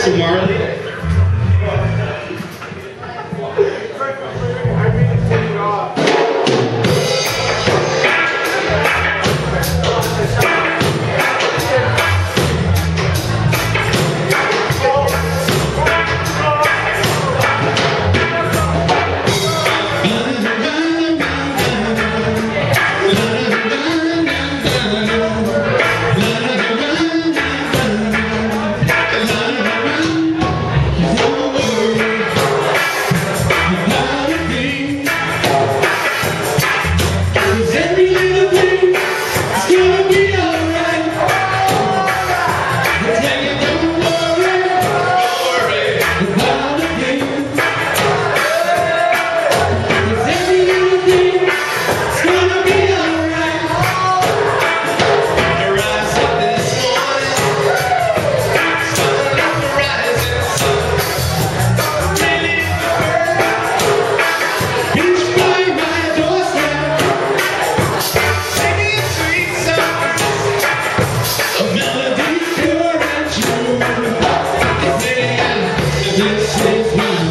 Sue Marley.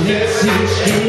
Once